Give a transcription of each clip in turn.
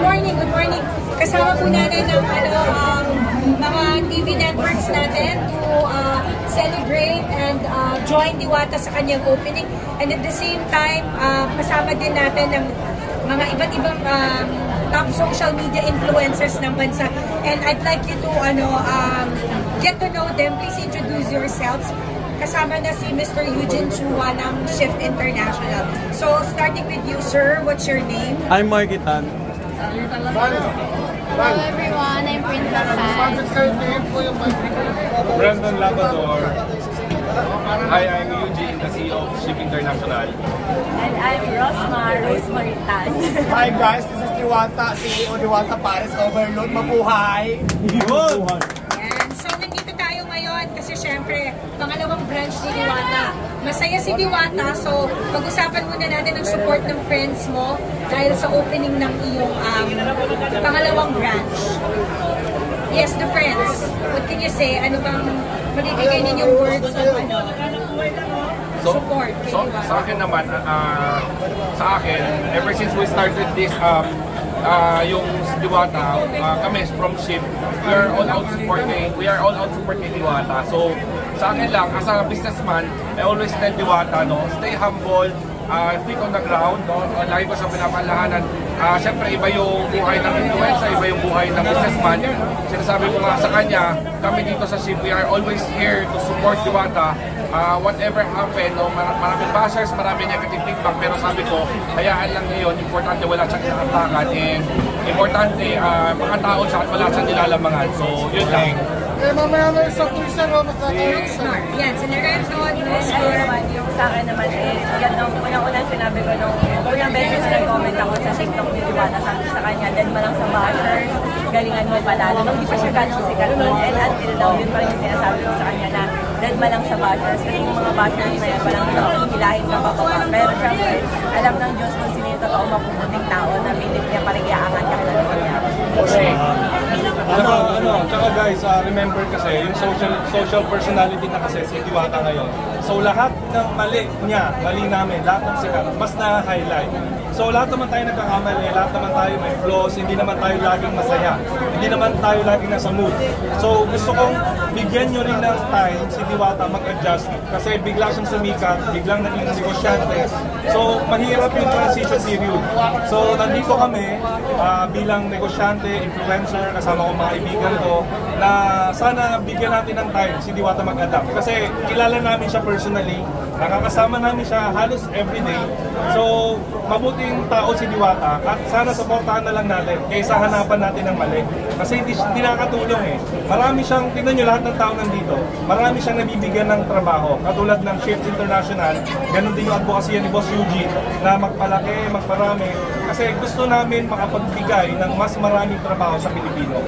good morning, good morning. Kasama po natin ng ano, um, mga TV networks natin to uh, celebrate and uh, join Diwata sa kanyang opening. And at the same time, uh, kasama din natin ng mga iba't ibang um, top social media influencers ng bansa. And I'd like you to ano, um, get to know them. Please introduce yourselves. Kasama na si Mr. Eugene Chua ng Shift International. So, starting with you, sir, what's your name? I'm Markitan. Hello everyone, I'm Princess Fan. Brandon Labrador. Hi, I'm Eugene, the CEO of Ship International. And I'm Rosmar, Rosemary Tan. Hi guys, this is Diwata, CEO Diwata Paris Overload. Mabuhay! Yan. So, nandito tayo ngayon kasi syempre, pangalawang branch ni Diwata. Masaya si Diwata, so pag-usapan muna natin ang support ng friends mo dahil sa opening ng iyong um, pangalawang branch. Yes, the friends. What can you say? Ano bang magiging ninyong words of ano, support kay so, Diwata? sa akin naman, ah, sa akin, ever since we started this, um, ah, yung Diwata, ah, kami from Ship, we are all out supporting, we are all out supporting Diwata. So, sa akin lang, as a businessman, I always tell Diwata, no, stay humble, uh, feet on the ground, no? Uh, lagi ko siya pinapalahanan. Uh, Siyempre, iba yung buhay ng influencer, iba yung buhay ng businessman. Sinasabi ko nga sa kanya, kami dito sa SIM, we are always here to support Diwata. Uh, whatever happen, no? Mar maraming bashers, maraming negative feedback, pero sabi ko, hayaan lang ngayon, importante wala siyang kinakatakan, and importante, uh, mga tao siya at wala siyang nilalamangan. So, yun lang. Eh, mamaya na sa pusa mo, Smart. Yan, si Lorenzo, Ano Oscar. naman, yung sa akin naman, eh, yan nung unang-unang sinabi ko nung unang beses na nag-comment ako sa TikTok ni Diwata, sabi ko sa kanya, dead mo lang sa basher, galingan mo palalo. Nung di pa siya ganong sikat nun, and until now, yun pa rin yung sinasabi ko sa kanya na dead mo lang sa bashers. Kasi yung mga bashers na yan, walang hilahin ka pa pa. Pero syempre, alam ng Diyos kung sino yung totoo mapuputing tao na pilit niya pa rin iaangat kahit ano mangyari. Ano, ano, tsaka guys, ah, remember kasi, yung social social personality na kasi si Diwata ngayon. So lahat ng mali niya, mali namin, lahat ng sikat, mas na-highlight. So lahat naman tayo nagkakamali, lahat naman tayo may flaws, hindi naman tayo laging masaya. Hindi naman tayo laging nasa mood. So gusto kong bigyan nyo rin ng time si Diwata mag-adjust kasi bigla siyang sumikat, biglang naging negosyante. So mahirap yung transition period. So nandito kami ah, bilang negosyante, influencer, kasama ko mga kaibigan ko, na sana bigyan natin ng time si Diwata mag-adapt. Kasi kilala namin siya personally, nakakasama namin siya halos everyday. So, mabuting tao si Diwata at sana supportahan na lang natin kaysa hanapan natin ng mali. Kasi hindi, hindi nakakatulong eh. Marami siyang, tingnan nyo lahat ng tao nandito, marami siyang nabibigyan ng trabaho. Katulad ng Shift International, ganun din yung advocacy ni Boss Eugene na magpalaki, magparami. Kasi gusto namin makapagbigay ng mas maraming trabaho sa Pilipino.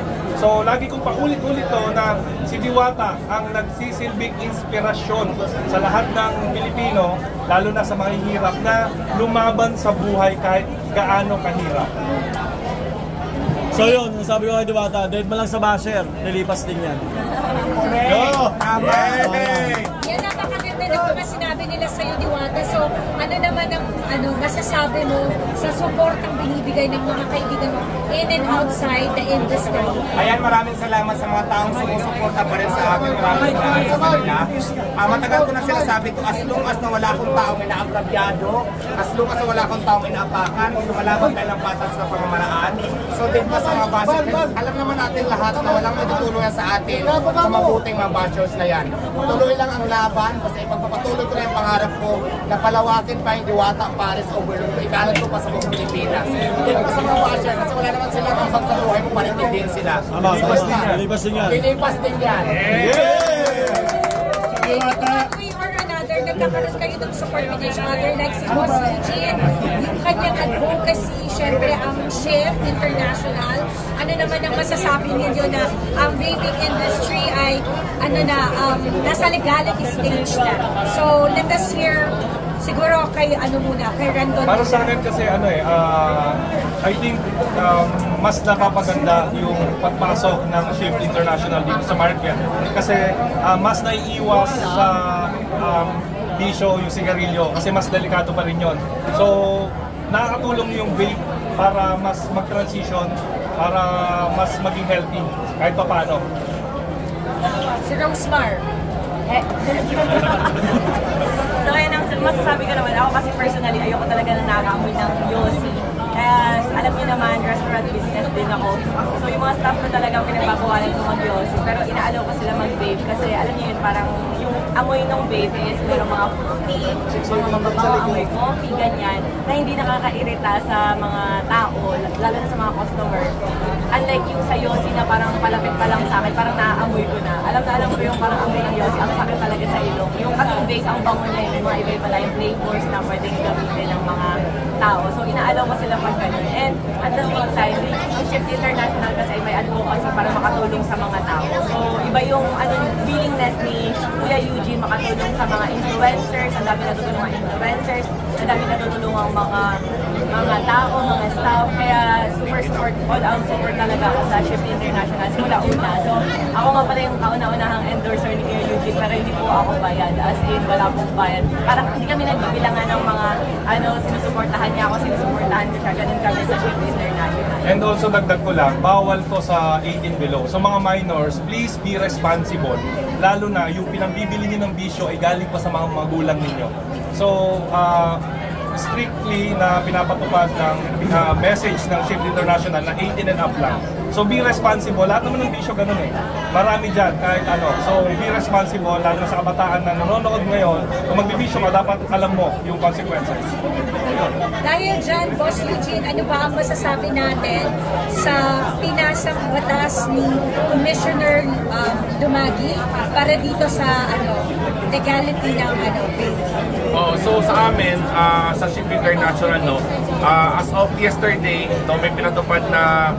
So, lagi kong paulit-ulit to na si Diwata ang nagsisilbing inspirasyon sa lahat ng Pilipino, lalo na sa mga hirap na lumaban sa buhay kahit gaano kahirap. So yun, ang sabi ko kay Diwata, dead mo lang sa basher, nilipas din yan. Yo! Tama! Yan napakaganda mga sinabi nila sa iyo, So, ano naman ang ano, masasabi mo sa suportang binibigay ng mga kaibigan mo in and outside the industry? Ayan, maraming salamat sa mga taong sumusuporta pa rin sa akin. Maraming salamat sa kanila. Ah, matagal ko na sinasabi to, as long as na wala akong taong inaagrabyado, as long as na wala akong taong inaapakan, lumalaban tayo ng patas na pamamaraan. So, din pa sa mga bashers, alam naman natin lahat na walang matutulungan sa atin sa mabuting mga bashers na yan. Tuloy lang ang laban, basta ipagpapatuloy ko na yung pangarap ko na palawakin pa yung Diwata Paris Overload. Ikalat ko pa sa buong Pilipinas. Hindi ko sa mga bashers, kasi wala naman sila ang sa buhay mo, panintindihin sila. Tama, Lilipas tama. yan. Lilipas din yan. Lilipas din yan. Or another, nagkakaroon kayo ng support with each other. Like si Boss Eugene, yung kanyang advocacy, syempre ang Shift International. Ano naman ang masasabi ninyo na ang vaping industry ay ano na, um, nasa legality stage na. So, let us hear siguro kay ano muna, kay Randon. Para sa akin kasi ano eh, ah, I think um, mas napapaganda yung pagpasok ng Shift International dito sa market kasi ah, mas naiiwas sa um, bisyo yung sigarilyo kasi mas delikado pa rin yon. So nakakatulong yung vape para mas mag-transition, para mas maging healthy kahit pa paano. Si Rosemar. Eh, So, ang masasabi ko naman. Ako kasi personally, ayoko talaga na nakaamoy ng Yossi. Kaya, alam niyo naman, restaurant business din ako. So, yung mga staff ko talaga pinagbabawalan ko mag-Yossi. Pero inaalaw ko sila mag-vape kasi alam niyo yun, parang yung amoy ng vape is meron mga fruity, mga mababaw, amoy coffee, ganyan, na hindi nakakairita sa mga tao, lalo na sa mga customer. Unlike yung sa Yossi na parang palapit pa lang sa akin, parang naaamoy ko na. Alam na alam ko yung parang amoy ng Yossi, ang sakit talaga sa ilong. Yung kasi vape, ang bango niya, yung mga iba-iba na yung flavors na pwedeng gamitin ng mga tao. So, inaalaw ko sila pag ganun. And at the same time, ang Shift International kasi may advocacy para makatulong sa mga tao. So, iba yung ano, willingness ni Eugene makatulong sa mga influencers, ang dami natutulong mga influencers, ang dami natutulong ang mga mga tao, mga staff. Kaya super support, all out support talaga ako sa Shift International simula una. So, ako nga pala yung kauna-unahang endorser ni Kuya Eugene pero hindi po ako bayad. As in, wala pong bayad. Parang hindi kami nagbibilangan ng mga ano, sinusuportahan niya ako, sinusuportahan ko siya. Ganun kami sa Shift International. And also dagdag ko lang, bawal to sa 18 below. So mga minors, please be responsible. Lalo na yung pinambibili niyo ng bisyo ay galing pa sa mga magulang ninyo. So, ah, strictly na pinapatupad ng ah, message ng Shift International na 18 and up lang. So be responsible. Lahat naman ng bisyo ganun eh. Marami dyan kahit ano. So be responsible lalo na sa kabataan na nanonood ngayon. Kung magbibisyo ka, dapat alam mo yung consequences. Dahil dyan, Boss Eugene, ano ba ang masasabi natin sa pinasang batas ni Commissioner um, Dumagi para dito sa ano legality ng ano vape? Oh, so sa amin, ah, sa Ship International, no, ah, as of yesterday, no, may pinatupad na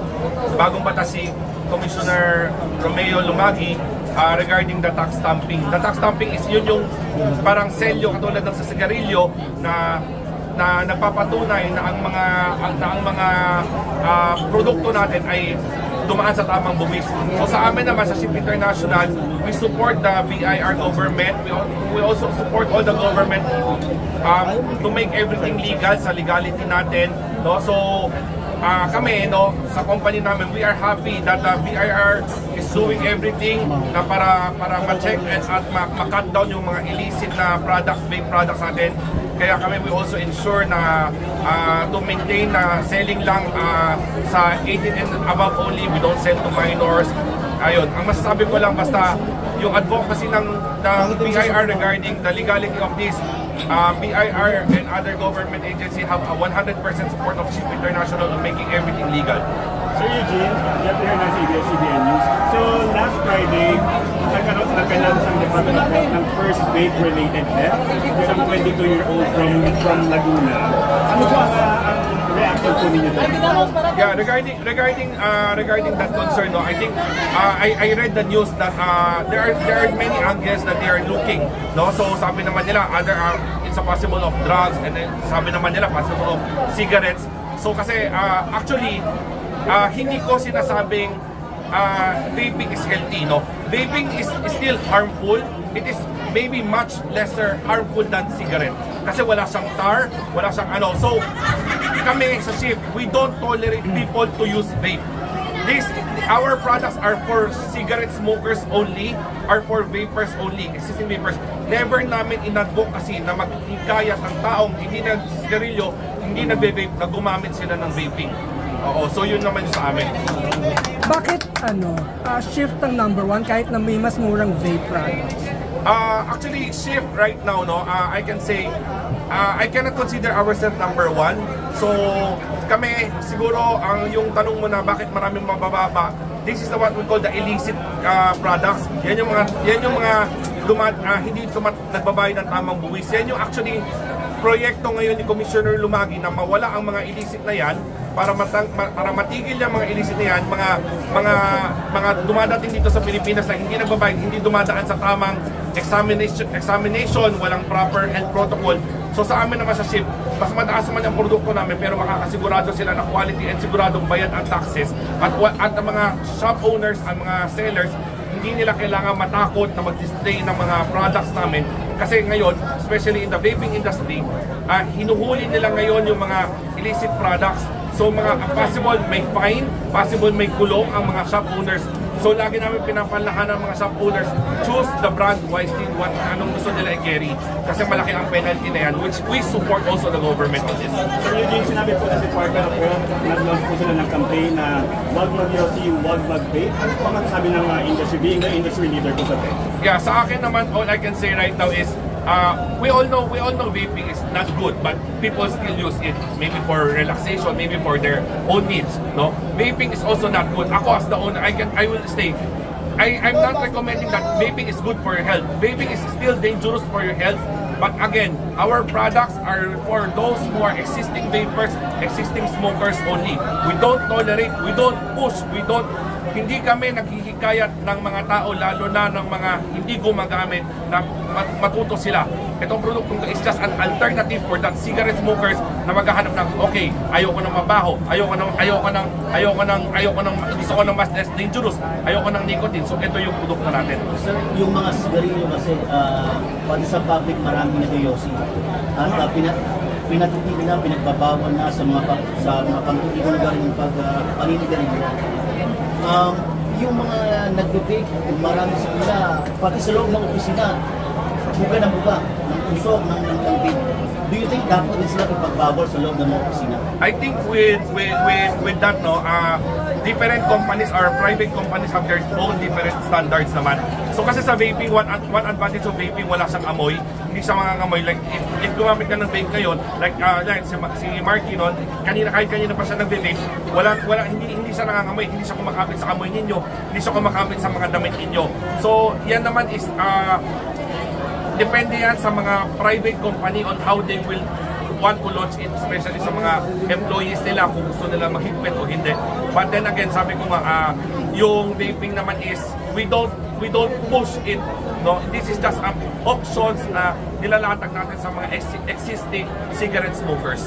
bagong batas si Commissioner Romeo Lumagi ah, regarding the tax stamping. The tax stamping is yun yung parang selyo katulad ng sa sigarilyo na na nagpapatunay na ang mga na ang mga ah, produkto natin ay dumaan sa tamang buwis. So sa amin naman sa Ship International, we support the BIR government. We, we also support all the government um, to make everything legal sa legality natin. No? So ah, kami no sa company namin, we are happy that the BIR is doing everything na para para ma-check at ma- ma-cut down yung mga illicit na products, vape products natin. Kaya kami we also ensure na ah, to maintain na selling lang ah, sa 18 and above only, we don't sell to minors. Ayun, ang masasabi ko lang basta yung advocacy ng, ng BIR regarding the legality of this uh, BIR and other government agency have a 100% support of SHIP International on making everything legal. Sir Eugene, Jeff here ng CBS-CBN News. So, last Friday, nagkaroon nagka-announce ang Department ng first vape-related death. Isang 22-year-old from from Laguna. Ano po ang, ah, ang reaction po? Yeah, regarding regarding uh, regarding that concern, no, I think uh, I I read the news that uh, there are there are many angles that they are looking, no. So sabi naman nila other uh, it's a possible of drugs and then sabi naman nila possible of cigarettes. So kasi uh, actually uh, hindi ko sinasabing uh, vaping is healthy, no. Vaping is, still harmful. It is maybe much lesser harmful than cigarette. Kasi wala siyang tar, wala siyang ano. So, kami sa shift, we don't tolerate people to use vape. This, our products are for cigarette smokers only, are for vapors only, existing vapors. Never namin in-advocacy na maghikayat ang taong hindi nag-sigarilyo, hindi nagbe-vape, na gumamit sila ng vaping. Oo, so yun naman yung sa amin. Bakit ano, ah, shift ang number one kahit na may mas murang vape products? Uh, actually, shift right now, no, uh, I can say, uh, I cannot consider ourselves number one. So, kami, siguro, ang yung tanong mo na bakit maraming mabababa, this is the what we call the illicit uh, products. Yan yung mga, yan yung mga lumad, uh, hindi tumat, nagbabayad ng tamang buwis. Yan yung actually proyekto ngayon ni Commissioner Lumagi na mawala ang mga illicit na yan para matang, ma- para matigil yung mga illicit na yan, mga mga mga dumadating dito sa Pilipinas na hindi nagbabayad, hindi dumadaan sa tamang examination, examination, walang proper health protocol. So sa amin naman sa ship, mas mataas man ang produkto namin pero makakasigurado sila na quality and siguradong bayad ang taxes at, at ang mga shop owners, ang mga sellers, hindi nila kailangan matakot na mag-display ng mga products namin kasi ngayon, especially in the vaping industry, ah, hinuhuli nila ngayon yung mga illicit products. So mga possible may fine, possible may kulong ang mga shop owners. So lagi namin pinapalahan ng mga shop owners, choose the brand wisely, what, anong gusto nila i-carry. Kasi malaki ang penalty na yan, which we support also the government on this. Sir Eugene, sinabi po na si Parker po, nag-launch po sila ng campaign na wag mag-yosi, wag mag-vape. Ano po ang sabi ng uh, industry, being the industry leader po sa tech? Yeah, sa akin naman, all I can say right now is, uh, we all know we all know vaping is not good, but people still use it maybe for relaxation, maybe for their own needs. No, vaping is also not good. Ako as the owner, I can I will say. I, I'm not recommending that vaping is good for your health. Vaping is still dangerous for your health. But again, our products are for those who are existing vapors, existing smokers only. We don't tolerate, we don't push, we don't hindi kami naghihikayat ng mga tao, lalo na ng mga hindi gumagamit, na mat- matuto sila. Itong produktong to is just an alternative for that cigarette smokers na maghahanap ng, okay, ayoko ng mabaho, ayoko ng, ayoko ng, ayoko ng, ayoko ng, gusto ko ng mas less dangerous, ayoko ng nicotine. So ito yung produkto natin. Sir, yung mga sigarilyo kasi, ah, pati sa public maraming nag-yosi. At uh, pina, pinatitigil na, pinagbabawal na sa mga sa mga pangtutibong yung pag uh, paninigarilyo. Um, yung mga nag-vape, marami sa kanila, pati sa loob ng opisina, buka na buka, ng usok, ng, ng, vape. Do you think dapat din sila ipagbawal sa loob ng mga opisina? I think with with with, with that no, uh, different companies or private companies have their own different standards naman. So kasi sa vaping, one, one advantage of vaping, wala siyang amoy. Hindi siya mangangamoy. Like, if, if gumamit ka ng vape ngayon, like, uh, like si, si Marky nun, kanina, kahit kanina pa siya nag-vape, wala, wala, hindi, hindi siya nangangamoy, hindi siya kumakapit sa amoy ninyo, hindi siya kumakapit sa mga damit ninyo. So, yan naman is, uh, depende yan sa mga private company on how they will want to launch it, especially sa mga employees nila kung gusto nila maghigpit o hindi. But then again, sabi ko nga, ah, yung vaping naman is, we don't we don't push it. No, this is just um, options na nilalatag natin sa mga ex- existing cigarette smokers.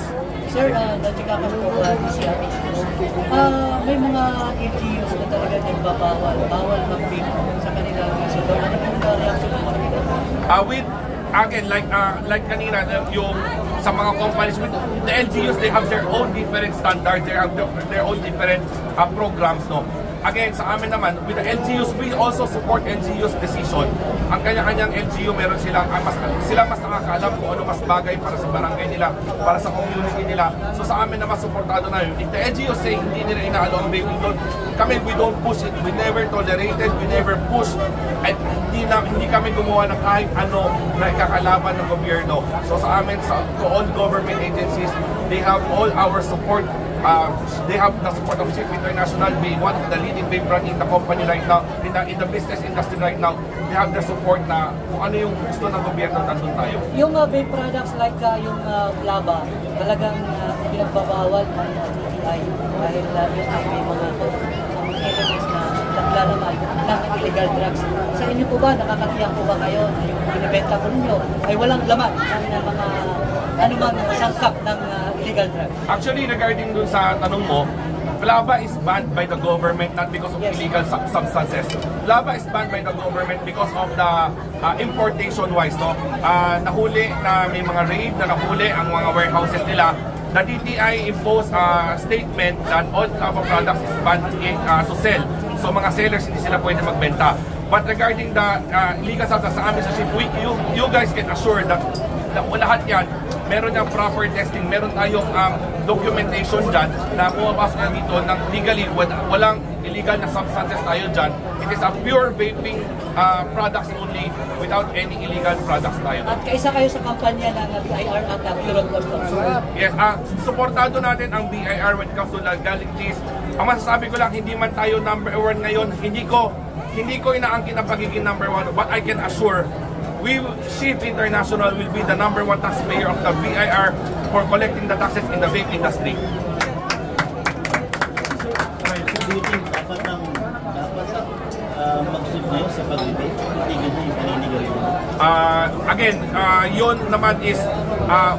Sir, uh, nachikapan po uh, DCRH Ah, may mga LGUs na talaga nagbabawal, bawal mag-vape sa kanilang sundo. Ano po ang reaction ito? Uh, with again like uh, like kanina yung sa mga companies the LGUs they have their own different standards they have their own different uh, programs no again sa amin naman with the LGUs we also support LGUs decision ang kanya-kanyang LGU meron silang ah, mas sila mas nakakaalam kung ano mas bagay para sa barangay nila para sa community nila so sa amin naman suportado na yun if the LGU say hindi nila inaalo ang doon kami we don't push it we never tolerated we never push at hindi na hindi kami gumawa ng kahit ano na ikakalaban ng gobyerno. So sa amin sa to all government agencies, they have all our support. Uh, they have the support of Chief International being one of the leading vape brand in the company right now, in the, in the business industry right now. They have the support na kung ano yung gusto ng gobyerno, nandun tayo. Yung uh, vape products like uh, yung uh, Flava, talagang uh, pinagbabawal ng uh, DTI dahil uh, yun ay may mga mga elements na naglalaman ng illegal drugs. Sa inyo po ba, nakakatiyak po ba kayo na yung binibenta po ninyo ay walang laman ng uh, mga anumang sangkap ng uh, illegal drugs? Actually, regarding dun sa tanong mo, Flava is banned by the government not because of illegal sub- substances. Flava is banned by the government because of the uh, importation wise. No? Uh, nahuli na may mga raid na nahuli ang mga warehouses nila. The DTI imposed a statement that all Flava products is banned uh, to sell. So mga sellers hindi sila pwede magbenta. But regarding the uh, illegal substance sa amin sa ship, we, you, you guys can assure that na lahat yan, meron niyang proper testing, meron tayong um, documentation dyan na pumapasok na dito ng legally, wal- walang illegal na substances tayo dyan. It is a pure vaping uh, products only without any illegal products tayo. At kaisa kayo sa kampanya ng uh, BIR at uh, Bureau of. Yes, ah, suportado natin ang BIR when it comes to legalities. Ang masasabi ko lang, hindi man tayo number one ngayon, hindi ko hindi ko inaangkin ang pagiging number one. But I can assure, we Shift International will be the number one taxpayer of the BIR for collecting the taxes in the vape industry. Dapat nang dapat uh, mag-shift ngayon sa pag-vape? Itigil na yung. Uh, again, uh, yon naman is uh,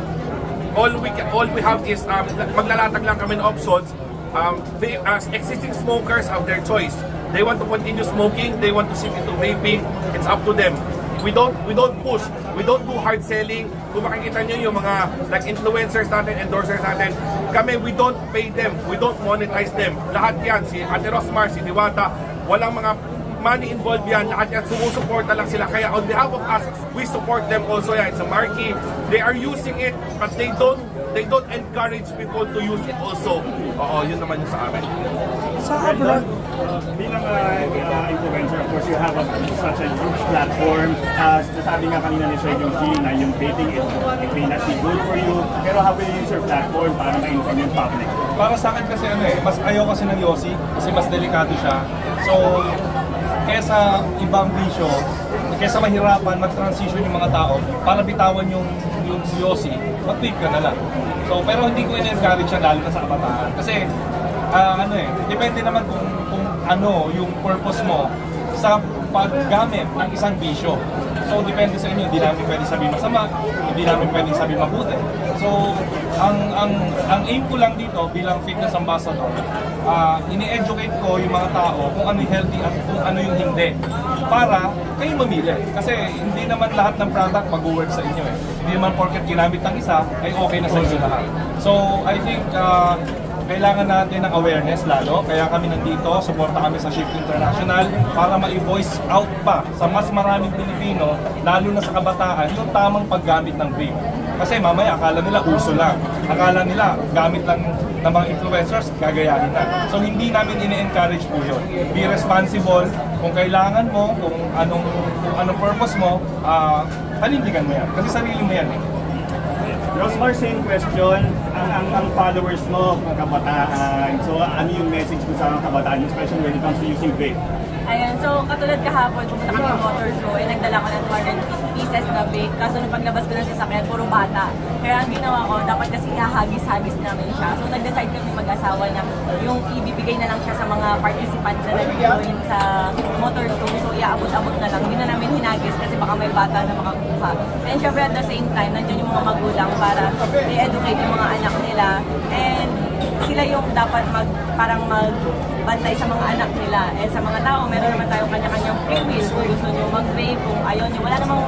all we all we have is um, maglalatag lang kami ng options. Um, they, uh, existing smokers have their choice. They want to continue smoking, they want to shift into vaping, it's up to them. We don't we don't push. We don't do hard selling. Kung makikita nyo yung mga like influencers natin, endorsers natin, kami we don't pay them. We don't monetize them. Lahat yan, si Ate Rosmar, si Diwata, walang mga money involved yan. Lahat yan, sumusuporta lang sila. Kaya on behalf of us, we support them also. Yeah, it's a marquee. They are using it, but they don't they don't encourage people to use it also. Oo, yun naman yung sa amin. Sa abroad, bilang uh, uh, influencer, of course, you have a, such a huge platform. Uh, sabi nga kanina ni Sir yung G na yung dating, it, it may not be good for you. Pero how will you use your platform para ma-inform yung public? Para sa akin kasi ano eh, mas ayaw kasi ng Yossi kasi mas delikado siya. So, kesa ibang bisyo, kesa mahirapan mag-transition yung mga tao para bitawan yung yung Yossi, mag-tweet ka na lang. So, pero hindi ko in-encourage siya lalo na sa kabataan. Kasi, ah, ano eh, depende naman kung, kung ano yung purpose mo sa paggamit ng isang bisyo. So, depende sa inyo, hindi namin pwede sabihin masama, hindi namin pwede sabihin mabuti. So, ang ang ang aim ko lang dito bilang fitness ambassador, ah ini-educate ko yung mga tao kung ano yung healthy at kung ano yung hindi. Para kayo mamili. Kasi hindi naman lahat ng product mag-work sa inyo eh. Hindi naman porket ginamit ng isa, ay okay na sa inyo lahat. So, I think ah, kailangan natin ng awareness lalo. Kaya kami nandito, suporta kami sa Shift International para ma-voice out pa sa mas maraming Pilipino, lalo na sa kabataan, yung tamang paggamit ng vape. Kasi mamaya akala nila uso lang. Akala nila gamit lang ng mga influencers, gagayahin na. So hindi namin ini-encourage po yun. Be responsible. Kung kailangan mo, kung anong, kung anong purpose mo, ah panindigan mo yan. Kasi sarili mo yan eh. Rosmar, same question. Ang, ang, ang followers mo, kabataan. So, ano yung message mo sa mga kabataan, especially when it comes to using vape? Ayun, so katulad kahapon, pumunta kami ng motor show, eh nagdala ko ng 200 pieces na vape. Kaso nung paglabas ko ng sasakyan, puro bata. Kaya ang ginawa ko, dapat kasi ihahagis-hagis namin siya. So nag-decide kami mag-asawa na yung ibibigay na lang siya sa mga participants na nag-join sa motor show. So iaabot-abot na lang. Hindi na namin hinagis kasi baka may bata na makakuha. And syempre at the same time, nandiyan yung mga magulang para i-educate yung mga anak nila. And sila yung dapat mag, parang magbantay sa mga anak nila. Eh sa mga tao, meron naman tayong kanya-kanyang free will. Kung gusto nyo mag-vape, kung ayaw nyo, wala namang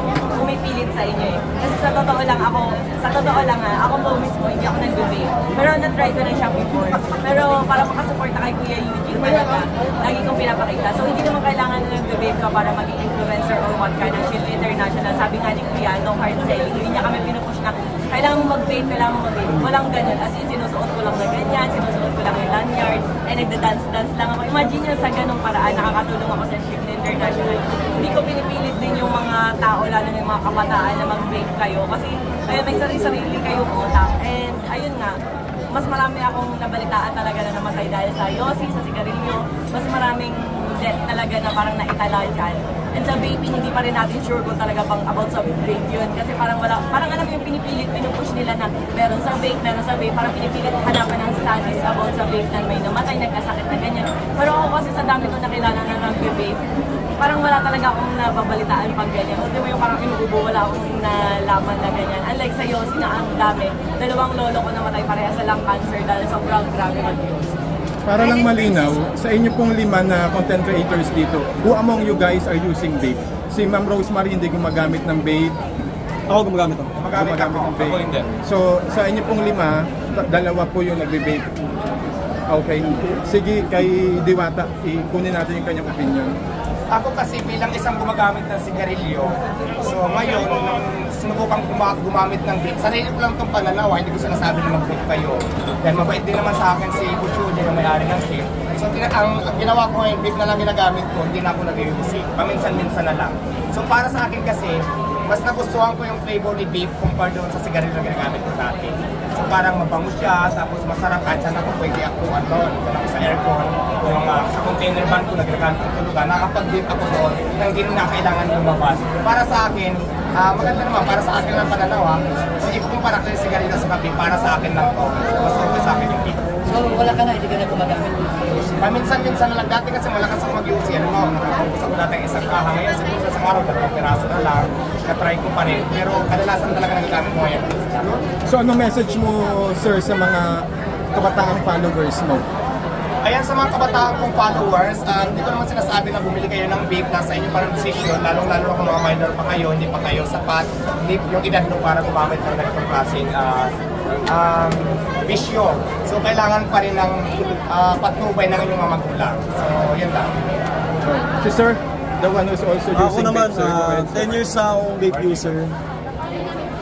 pumipilit sa inyo eh. Kasi sa totoo lang ako, sa totoo lang ha, ako po mismo, hindi ako nag-vape. Pero na-try ko na siya before. Pero para makasuporta kay Kuya Eugene talaga, lagi kong pinapakita. So hindi naman kailangan na nag-vape ka para maging influencer or what kind of shit international. Sabi nga ni Kuya, no hard selling. Hindi niya kami pinupush na kailangan mo mag-vape, kailangan mo mag-vape. Walang ganun. As in, sinusuot ko lang na ganyan, sinusuot ko lang yung lanyard, and nagda-dance-dance lang ako. Imagine nyo sa ganung paraan, nakakatulong ako sa Shift International. Hindi ko pinipilit din yung mga tao, lalo na yung mga kabataan na mag-vape kayo. Kasi ayun, may sarili-sarili kayo utak. And ayun nga, mas marami akong nabalitaan talaga na namatay dahil sa yosi, sa sigarilyo. Mas maraming death talaga na parang naitala dyan. And sa vaping, hindi pa rin natin sure kung talaga bang about sa vape yun. Kasi parang wala, parang alam yung pinipilit, pinupush nila na meron sa vape, meron sa vape. Parang pinipilit hanapan ng studies about sa vape na may namatay, nagkasakit na ganyan. Pero ako kasi sa dami ko nakilala na nag-vape, parang wala talaga akong nababalitaan pag ganyan. Ultimo yung parang inuubo, wala akong nalaman na ganyan. Unlike sa Yossi na ang dami, dalawang lolo ko namatay pareha sa lung cancer dahil sobrang grabe mag-Yossi. Para lang malinaw, sa inyo pong lima na content creators dito, who among you guys are using vape? Si Ma'am Rosemary hindi gumagamit ng vape. Ako gumagamit ako. Gumagamit ng vape. Ako hindi. So, sa inyo pong lima, dalawa po yung nagbe-vape. Okay. Sige, kay Diwata, ikunin natin yung kanyang opinion. Ako kasi bilang isang gumagamit ng sigarilyo, so ngayon, nung sinubukang guma- gumamit ng vape, sarili ko lang itong pananawa, hindi ko sinasabi na mag-vape kayo. Dahil mabait din naman sa akin si Kuchuji na may-ari ng vape. So ang, ang ginawa ko ngayon, vape na lang ginagamit ko, hindi na ako nag-use Paminsan-minsan na lang. So para sa akin kasi, mas nagustuhan ko yung flavor ni vape compare doon sa sigarilyo na ginagamit ko dati. So parang mabango siya, tapos masarap kahit saan ako pwede ako ano, sa aircon, yung uh, sa container van ko na ginagamit ko tulugan, nakapag-vape ako doon na hindi na kailangan lumabas. Para sa akin, ah, maganda naman, para sa akin lang pananaw ha. So ikukumpara ko yung sigarilyo sa kape, para sa akin lang to. Mas okay sa akin yung vape. So wala ka na, hindi ka na gumagamit. Paminsan-minsan na lang. Dati kasi malakas ako mag-UC. Ano mo, nakakabos ako dati ng isang kaha. Ngayon siguro sa araw, dalawang piraso na lang. Na-try ko pa rin. Pero kadalasan talaga nagagamit ko ngayon. So, anong message mo, sir, sa mga kabataang followers mo? Ayan sa mga kabataan kong followers, ah, hindi ko naman sinasabi na bumili kayo ng vape, nasa inyo parang decision, lalong-lalo na kung mga minor pa kayo, hindi pa kayo sapat, hindi yung edad nyo para gumamit ng ganitong klaseng ah, um, bisyo. So kailangan pa rin ng ah, patnubay ng inyong mga magulang. So yun lang. Sister, the one who's also using Ako naman, go ah, ahead, sir. 10 years na akong vape user.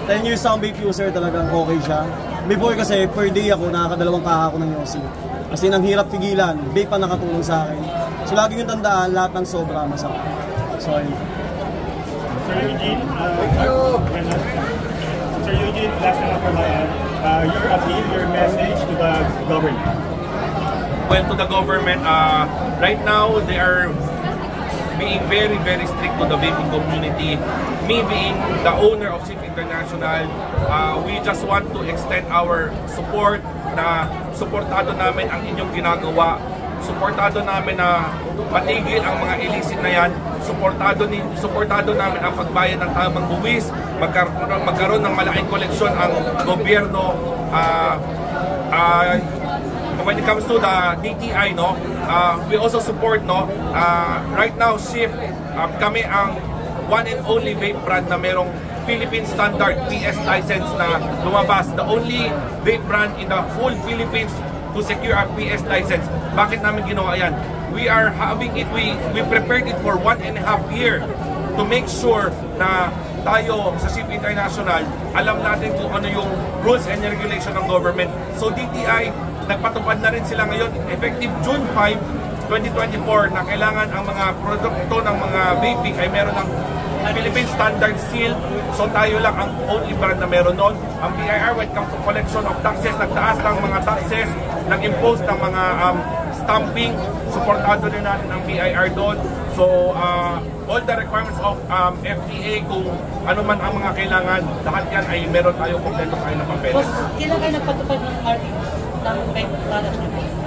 10 years na akong vape user, talagang okay siya. Before kasi, per day ako, nakakadalawang kaha ako ng Yossi. Kasi nang hirap pigilan, vape pa nakatulong sa akin. So lagi yung tandaan, lahat ng sobra masama. So ayun. Sir Eugene, uh, Sir Eugene, last na lang po na uh, your appeal, your message to the government. well to the government uh, right now they are being very very strict to the vaping community me being the owner of SIP International uh, we just want to extend our support na suportado namin ang inyong ginagawa. Suportado namin na patigil ang mga illicit na yan. Suportado ni suportado namin ang pagbayad ng tamang buwis. Magkaroon, magkaroon ng malaking koleksyon ang gobyerno. Uh, uh, when it comes to the DTI, no, uh, we also support, no, uh, right now, Shift, um, kami ang one and only vape brand na merong Philippine Standard PS license na lumabas. The only vape brand in the full Philippines to secure a PS license. Bakit namin ginawa yan? We are having it, we, we prepared it for one and a half year to make sure na tayo sa SIP International, alam natin kung ano yung rules and regulation ng government. So DTI, nagpatupad na rin sila ngayon, effective June 5, 2024, na kailangan ang mga produkto ng mga vaping ay meron ng Philippine Standard Seal. So tayo lang ang only brand na meron nun. Ang BIR, when it comes to collection of taxes, nagtaas ng mga taxes, nag-impose ng mga um, stamping, supportado din natin ang BIR doon. So, uh, all the requirements of um, FDA, kung ano man ang mga kailangan, lahat yan ay meron tayo kompleto tayo ng papeles. Kailan kayo nagpatupad ng RT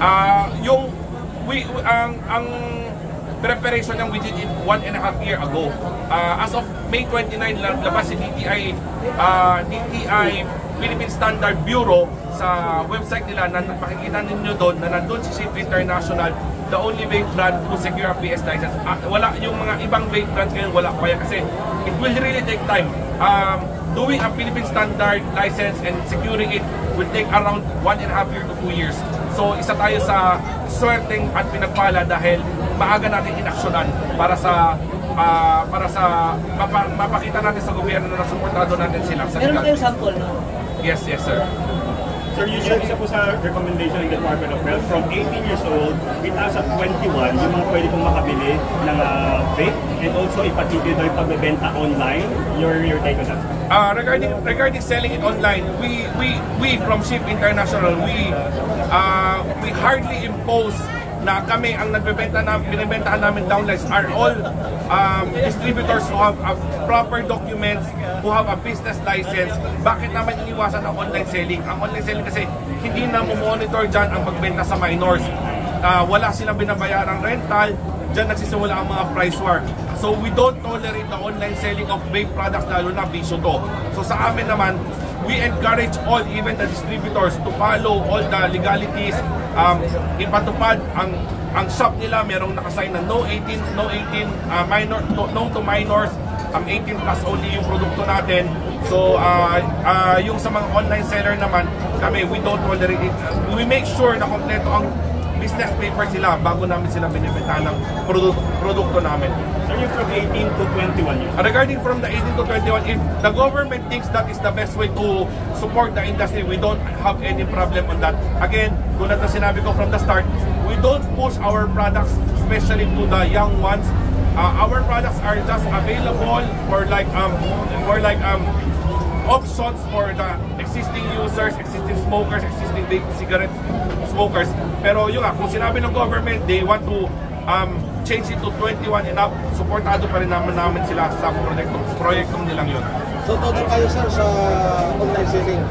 Ah, yung we, ang ang preparation ng did it one and a half year ago. Ah, as of May 29 lang labas si DTI ah, DTI Philippine Standard Bureau sa website nila na makikita ninyo doon na nandun si Shift International the only vape brand to secure a PS license. Ah, wala yung mga ibang vape brands ngayon wala pa yan kasi it will really take time. Um, doing a Philippine Standard license and securing it will take around one and a half year to two years. So isa tayo sa swerteng at pinagpala dahil maaga natin inaksyonan para sa ah, para sa mapa, mapakita natin sa gobyerno na suportado natin sila sa Meron kayong sample, no? Yes, yes sir. Sir Eugene, isa po sa recommendation ng Department of Health, from 18 years old, itaas at 21, yung mga pwede pong makabili ng ah, vape, and also yung pagbebenta online. Your, your take on that? Uh, regarding regarding selling it online, we we we from Ship International, we uh, we hardly impose na kami ang nagbebenta na binibentahan namin downlines are all um, distributors who have uh, proper documents, who have a business license. Bakit naman iniwasan ang online selling? Ang online selling kasi hindi na monitor dyan ang pagbenta sa minors. Uh, wala silang binabayarang rental, dyan nagsisimula ang mga price war. So we don't tolerate the online selling of vape products lalo na bisyo to. So sa amin naman, we encourage all, even the distributors, to follow all the legalities. Um, ipatupad ang ang shop nila merong nakasign na no 18 no 18 uh, minor no, no to minors um, 18 plus only yung produkto natin so uh, uh, yung sa mga online seller naman kami we don't tolerate it we make sure na kompleto ang business paper sila bago namin sila binibentahan ng produ- produkto namin. Sir, yung from 18 to 21 years. Regarding from the 18 to 21, if the government thinks that is the best way to support the industry, we don't have any problem on that. Again, tulad na sinabi ko from the start, we don't push our products, especially to the young ones. Uh, our products are just available for like um for like um options for the existing users, existing smokers, existing vape cigarette smokers. Pero yun nga, kung sinabi ng government, they want to um, change it to 21 and up, supportado pa rin naman namin sila sa proyektong, proyektong nilang yun. So total kayo sir sa online selling?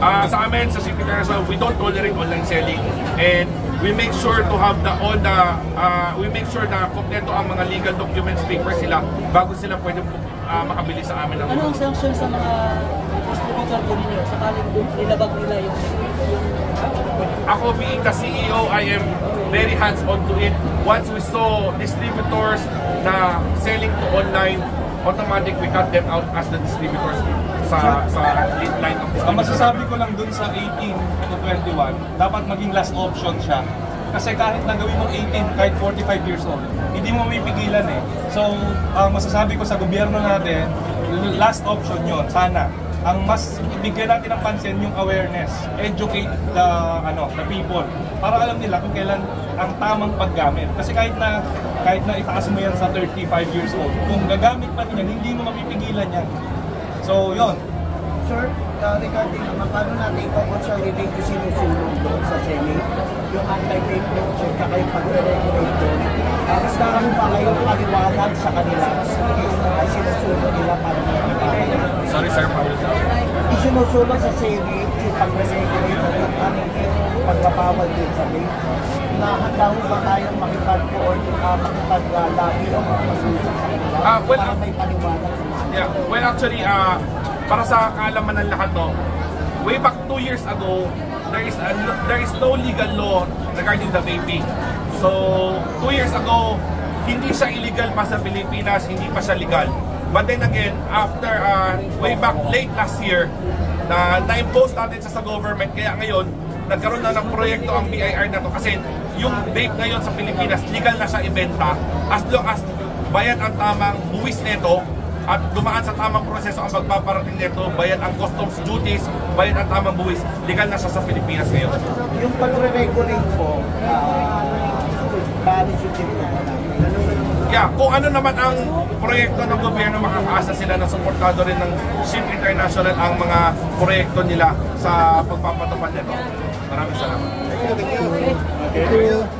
Ah, sa amin, sa City International, we don't tolerate online selling and we make sure to have the all the ah, we make sure na kompleto ang mga legal documents paper sila bago sila pwede ah, makabili sa amin ng Ano ang sanction sa mga distributor po ninyo sakaling nilabag nila yung, yung ako being the CEO, I am very hands-on to it. Once we saw distributors na selling to online, automatic we cut them out as the distributors sa sa line of Ang distributors. masasabi ko lang dun sa 18 to 21, dapat maging last option siya. Kasi kahit nagawin mo 18, kahit 45 years old, hindi mo mapipigilan eh. So, ang masasabi ko sa gobyerno natin, last option yon sana. Ang mas bigyan natin ng pansin yung awareness, educate the ano, the people para alam nila kung kailan ang tamang paggamit. Kasi kahit na kahit na itaas mo yan sa 35 years old, kung gagamit pa rin yan, hindi mo mapipigilan yan. So, yon. Sir, uh, regarding naman, paano natin i-consolidate yung sinusulong doon sa Senate? Yung anti-fake news saka yung pag-regulate doon. Uh, mas naman ba kayo paliwanag sa kanila yung uh, sinusulong nila para makapagpapalit? Sorry sir, Paul. Isinusulong sa yung pag-regulate at yung aming pagbabawal din sa vape. Na handa mo ba tayong makipag- or uh, makipag-lobby o makapasusunod sa kanila Ah, well, para may paliwanag sa mga Yeah, well actually, uh, para sa kaalaman ng lahat to, way back two years ago, there is a, there is no legal law regarding the vaping. So, two years ago, hindi siya illegal pa sa Pilipinas, hindi pa siya legal. But then again, after uh, way back late last year, na na-impose natin sa government, kaya ngayon, nagkaroon na ng proyekto ang BIR na to kasi yung vape ngayon sa Pilipinas, legal na siya ibenta as long as bayad ang tamang buwis nito at dumaan sa tamang proseso ang pagpaparating nito, bayad ang customs duties, bayad ang tamang buwis, legal na siya sa Pilipinas ngayon. Yung pag-regulate po, uh, natin? Yeah, kung ano naman ang proyekto ng gobyerno, makakaasa sila na suportado rin ng SHIP International ang mga proyekto nila sa pagpapatupad nito. Maraming salamat. Okay.